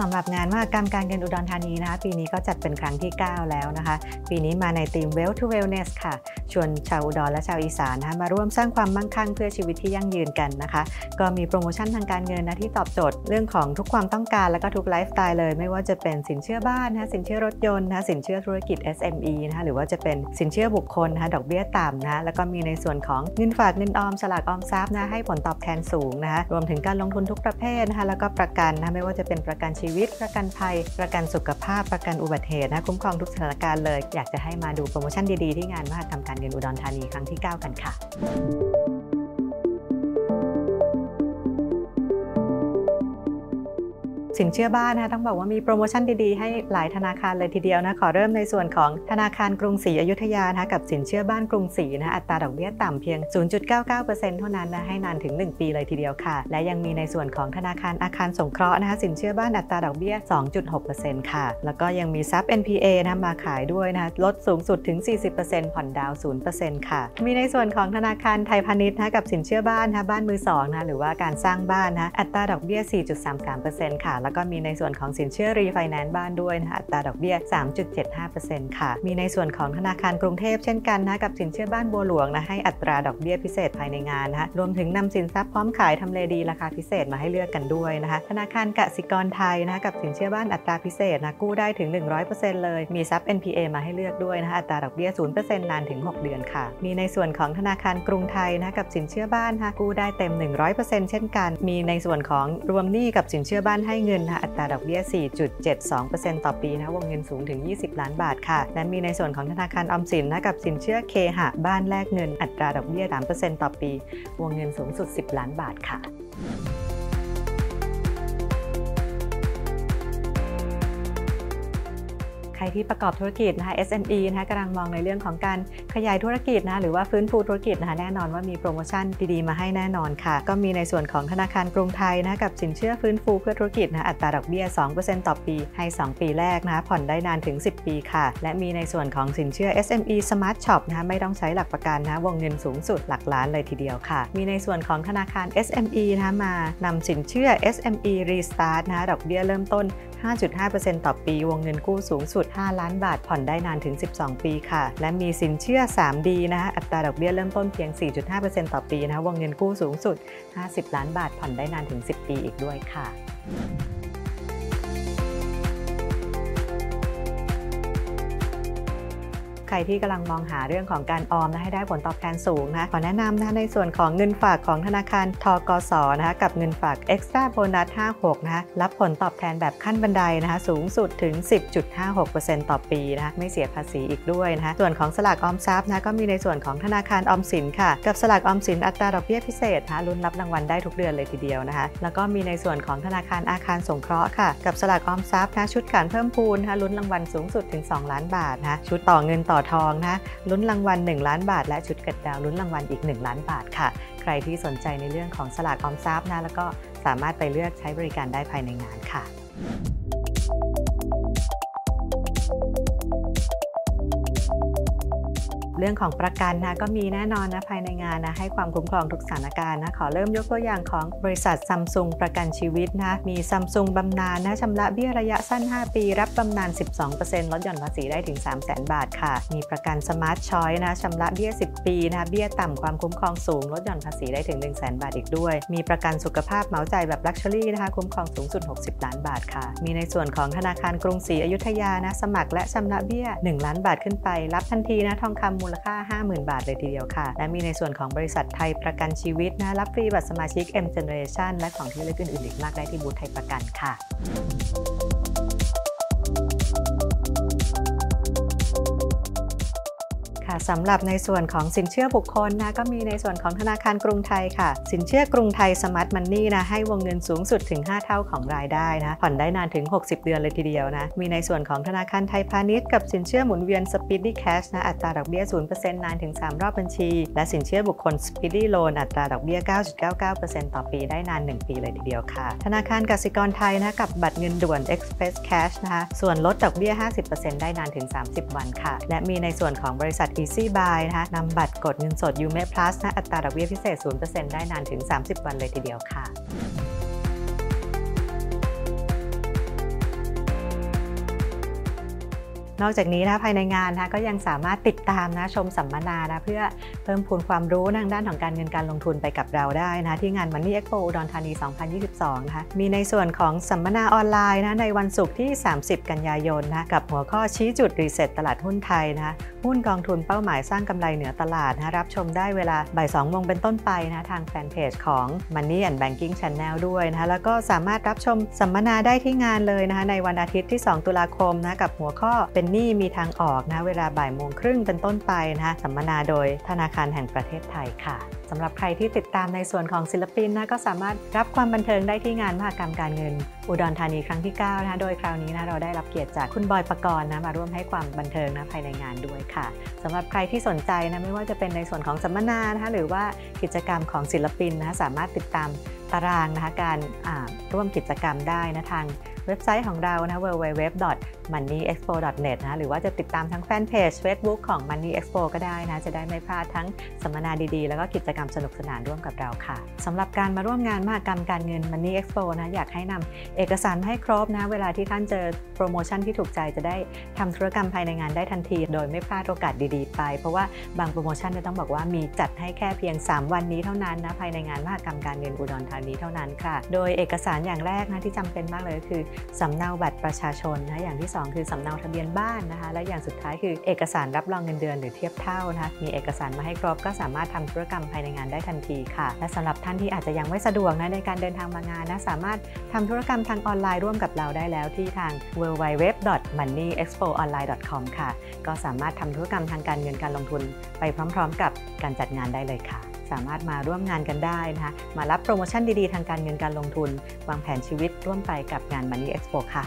สำหรับงานมหกรรมการเงินอุดรธานีนะคะปีนี้ก็จัดเป็นครั้งที่ 9 แล้วนะคะ ปีนี้มาในธีม Well to Wellness ค่ะ ชวนชาวอุดรและชาวอีสานนะคะมาร่วมสร้างความมั่งคั่งเพื่อชีวิตที่ยั่งยืนกันนะคะ ก็มีโปรโมชั่นทางการเงินนะที่ตอบโจทย์เรื่องของทุกความต้องการและก็ทุกไลฟ์สไตล์เลย ไม่ว่าจะเป็นสินเชื่อบ้านนะะสินเชื่อรถยนต์นะะสินเชื่อธุรกิจ SME นะคะหรือว่าจะเป็นสินเชื่อบุคคลนะคะดอกเบี้ยต่ำนะแล้วก็มีในส่วนของเงินฝากเงินออมสลากออมทรัพย์นะให้ผลตอบแทนสูงนะคะรวมถึงการลงทุนทุกประเภทนะคะแล้วก็ประกันนะไม่ว่าจะเป็นประกันชีวิต ประกันภัย ประกันสุขภาพประกันอุบัติเหตุนะคุ้มครองทุกสถานการณ์เลย อยากจะให้มาดูโปรโมชั่นดีๆ ที่งานมหกรรมการเงินอุดรธานีครั้งที่ 9 กันค่ะ สินเชื่อบ้านนะคะต้องบอกว่ามีโปรโมชั่นดีๆ ให้หลายธนาคารเลยทีเดียวนะขอเริ่มในส่วนของธนาคารกรุงศรีอยุธยานะคะกับสินเชื่อบ้านกรุงศรีนะอัตราดอกเบี้ยต่ำเพียง 0.99%เท่านั้นนะให้นานถึง 1 ปีเลยทีเดียวค่ะ และยังมีในส่วนของธนาคารอาคารสงเคราะห์นะคะสินเชื่อบ้านอัตราดอกเบี้ย 2.6%ค่ะ แล้วก็ยังมีซับ NPA นะมาขายด้วยนะลดสูงสุดถึง 40%ผ่อนดาวน์0%ค่ะ มีในส่วนของธนาคารไทยพาณิชย์นะกับสินเชื่อบ้านนะบ้านมือสองนะหรือว่าการสร้างบ้านนะอัตราดอกเบี้ย 4.33%ค่ะแล้วก็มีในส่วนของสินเชื่อรีไฟแนนซ์บ้านด้วยนะอัตราดอกเบี้ย 3.75%ค่ะ มีในส่วนของธนาคารกรุงเทพเช่นกันนะกับสินเชื่อบ้านบัวหลวงนะให้อัตราดอกเบี้ยพิเศษภายในงานนะคะรวมถึงนำสินทรัพย์พร้อมขายทำเลดีราคาพิเศษมาให้เลือกกันด้วยนะคะธนาคารกสิกรไทยนะกับสินเชื่อบ้านอัตราพิเศษนะกู้ได้ถึง 100%เลย มีทรัพย์ NPA มาให้เลือกด้วยนะคะอัตราดอกเบี้ย 0%นานถึง 6 เดือนค่ะ มีในส่วนของธนาคารกรุงไทยนะกับสินเชื่อบ้านนะกู้ได้เต็ม 100%เช่นกัน มีในส่วนของรวมหนี้กับสินเชื่อบ้านให้เงินนะอัตราดอกเบี้ย 4.72%ต่อปีนะวงเงินสูงถึง 20 ล้านบาทค่ะ และมีในส่วนของธนาคารออมสินนะกับสินเชื่อเคหะบ้านแลกเงินอัตราดอกเบี้ย 3%ต่อปี วงเงินสูงสุด 10 ล้านบาทค่ะ รที่ประกอบธุรกิจนะคะ SME นะคะกำลังมองในเรื่องของการขยายธุรกิจนะหรือว่าฟื้นฟูธุรกิจนะคะแน่นอนว่ามีโปรโมชั่นดีๆ มาให้แน่นอนค่ะ ก็มีในส่วนของธนาคารกรุงไทยนะกับสินเชื่อฟื้นฟูเพื่อธุรกิจนะอัตราดอกเบี้ย 2%ต่อปีให้ 2 ปีแรกนะผ่อนได้นานถึง 10 ปีค่ะ และมีในส่วนของสินเชื่อ SME Smart Shop นะไม่ต้องใช้หลักประกันนะวงเงินสูงสุดหลักล้านเลยทีเดียวค่ะ มีในส่วนของธนาคาร SME นะคะมานำสินเชื่อ SME Restart นะดอกเบี้ยเริ่มต้น 5.5%ต่อปี วงเงินกู้สูงสุด 5 ล้านบาท ผ่อนได้นานถึง 12 ปีค่ะ และมีสินเชื่อ 3D นะคะอัตราดอกเบี้ยเริ่มต้นเพียง 4.5%ต่อปีนะคะวงเงินกู้สูงสุด 50 ล้านบาท ผ่อนได้นานถึง 10 ปีอีกด้วยค่ะ ใครที่กำลังมองหาเรื่องของการออมนะให้ได้ผลตอบแทนสูงนะขอแนะนำนะในส่วนของเงินฝากของธนาคารทกสนะคะกับเงินฝาก Extra Bonus 56นะคะรับผลตอบแทนแบบขั้นบันไดนะคะสูงสุดถึง 10.56%ต่อปีนะคะไม่เสียภาษีอีกด้วยนะคะส่วนของสลากออมทรัพย์นะก็มีในส่วนของธนาคารออมสินค่ะ กับสลากออมสินอัตราดอกเบี้ยพิเศษนะลุ้นรับรางวัลได้ทุกเดือนเลยทีเดียวนะคะแล้วก็มีในส่วนของธนาคารอาคารสงเคราะห์ค่ะ กับสลากออมทรัพย์นะชุดการเพิ่มพูนนะลุ้นรางวัลสูงสุดถึง 2 ล้านบาทนะคะชุดต่อเงินต่อทองนะลุ้นรางวัล 1 ล้านบาท และชุดกัดดาวลุ้นรางวัลอีก 1 ล้านบาทค่ะ ใครที่สนใจในเรื่องของสลากออมทรัพย์นะแล้วก็สามารถไปเลือกใช้บริการได้ภายในงานค่ะ เรื่องของประกันนะก็มีแน่นอนนะภายในงานนะให้ความคุ้มครองทุกสถานการณ์นะขอเริ่มยกตัวอย่างของบริษัทซัมซุงประกันชีวิตนะมีซัมซุงบำนาญนะชำระเบี้ยระยะสั้น 5 ปี รับบำนาญ 12%ลดหย่อนภาษีได้ถึง 3 0 0 0 0 0 บาทค่ะ มีประกันสมาร์ทชอยนะชำระเบี้ย 10 ปีนะเบี้ยต่ำความคุ้มครองสูง ลดหย่อนภาษีได้ถึง 1 0 0 0 0 0 บาทอีกด้วย มีประกันสุขภาพเหมาจ่ายแบบลักชัวรี่นะคะคุ้มครองสูงสุด 60 ล้านบาทค่ะ มีในส่วนของธนาคารกรุงศรีอยุธยานะสมัครและชำระเบี้ย 1 ล้านบาทขึ้นไป รับทันทีนะทองคำมูลค่า 50,000 บาทเลยทีเดียวค่ะ และมีในส่วนของบริษัทไทยประกันชีวิตนะรับฟรีบัตรสมาชิก M Generation และของที่ระลึกอื่นๆอีกมากได้ที่บูธไทยประกันค่ะ ค่ะสำหรับในส่วนของสินเชื่อบุคคลนะก็มีในส่วนของธนาคารกรุงไทยค่ะ สินเชื่อกรุงไทยสมาร์ทมันนี่นะให้วงเงินสูงสุดถึง 5 เท่าของรายได้นะผ่อนได้นานถึง 60 เดือนเลยทีเดียวนะมีในส่วนของธนาคารไทยพาณิชย์กับสินเชื่อหมุนเวียน Speedy Cash นะอัตราดอกเบี้ย 0%นานถึง 3 รอบบัญชี และสินเชื่อบุคคล Speedy Loan อัตราดอกเบี้ย 9.99%ต่อปีได้นาน 1 ปีเลยทีเดียวค่ะ ธนาคารกสิกรไทยนะกับบัตรเงินด่วน Express Cash นะคะส่วนลดดอกเบี้ย 50%ได้นานถึง 30 วันค่ะ และมีในส่วนของบริษัท Easy Buy นะคะนำบัตรกดเงินสด Ume Plus นะอัตราดอกเบี้ยพิเศษ 0%ได้นานถึง 30 วันเลยทีเดียวค่ะ นอกจากนี้นะภายในงานนะก็ยังสามารถติดตามนะชมสัมมนานะเพื่อเพิ่มพูนความรู้ทางด้านของการเงินการลงทุนไปกับเราได้นะที่งาน Money Expo อุดรธานี 2022 นะคะมีในส่วนของสัมมนาออนไลน์นะในวันศุกร์ที่ 30 กันยายนนะกับหัวข้อชี้จุดรีเซ็ตตลาดหุ้นไทยนะหุ้นกองทุนเป้าหมายสร้างกำไรเหนือตลาดนะรับชมได้เวลาบ่าย2โมงเป็นต้นไปนะทางแฟนเพจของ Money and Banking Channel ด้วยนะคะแล้วก็สามารถรับชมสัมมนาได้ที่งานเลยนะคะในวันอาทิตย์ที่ 2 ตุลาคมนะกับหัวข้อเป็นหนี้มีทางออกนะเวลาบ่ายโมงครึ่งเป็นต้นไปนะคะสัมมนาโดยธนาคารแห่งประเทศไทยค่ะสำหรับใครที่ติดตามในส่วนของศิลปินนะก็สามารถรับความบันเทิงได้ที่งานมหกรรมการเงิน อุดรธานีครั้งที่9นะคะโดยคราวนี้นะเราได้รับเกียรติจากคุณบอยปกรณ์นะมาร่วมให้ความบันเทิงนะภายในงานด้วยค่ะสำหรับใครที่สนใจนะไม่ว่าจะเป็นในส่วนของสัมมนานะคะหรือว่ากิจกรรมของศิลปินนะสามารถติดตาม ตารางนะคะการร่วมกิจกรรมได้นะทางเว็บไซต์ของเรานะ www.moneyexpo.net นะหรือว่าจะติดตามทั้งแฟนเพจ Facebook ของ Money Expo ก็ได้นะ จะได้ไม่พลาดทั้งสัมมนาดีๆ แล้วก็กิจกรรมสนุกสนานร่วมกับเราค่ะสำหรับการมาร่วมงานมหกรรมการเงิน Money Expo นะอยากให้นำเอกสารให้ครบนะเวลาที่ท่านเจอโปรโมชั่นที่ถูกใจจะได้ทำธุรกรรมภายในงานได้ทันที โดยไม่พลาดโอกาสดีๆ ไป เพราะว่าบางโปรโมชั่นจะต้องบอกว่ามีจัดให้แค่เพียง 3 วันนี้เท่านั้นนะภายในงานมหกรรมการเงินอุดรธานีเท่านั้นค่ะ โดยเอกสารอย่างแรกนะที่จำเป็นมากเลยก็คือสำเนาบัตรประชาชนนะอย่างที่ 2 คือสำเนาทะเบียนบ้านนะคะ และอย่างสุดท้ายคือเอกสารรับรองเงินเดือนหรือเทียบเท่านะคะมีเอกสารมาให้ครบก็สามารถทำธุรกรรมภายในงานได้ทันทีค่ะ และสำหรับท่านที่อาจจะยังไม่สะดวกนะในการเดินทางมางานนะสามารถทำธุรกรรมทางออนไลน์ร่วมกับเราได้แล้วที่ทาง www.moneyexpoonline.com ค่ะ ก็สามารถทำธุรกรรมทางการเงินการลงทุนไปพร้อม ๆ กับการจัดงานได้เลยค่ะ สามารถมาร่วมงานกันได้นะคะมารับโปรโมชั่นดีๆ ทางการเงินการลงทุน วางแผนชีวิตร่วมไปกับงาน Money Expo ค่ะ